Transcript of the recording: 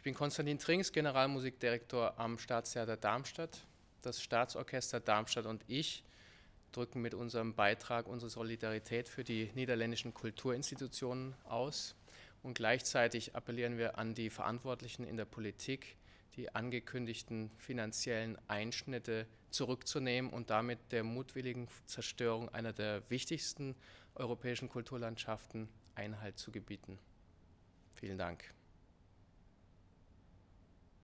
Ich bin Konstantin Trinks, Generalmusikdirektor am Staatstheater Darmstadt. Das Staatsorchester Darmstadt und ich drücken mit unserem Beitrag unsere Solidarität für die niederländischen Kulturinstitutionen aus. Und gleichzeitig appellieren wir an die Verantwortlichen in der Politik, die angekündigten finanziellen Einschnitte zurückzunehmen und damit der mutwilligen Zerstörung einer der wichtigsten europäischen Kulturlandschaften Einhalt zu gebieten. Vielen Dank.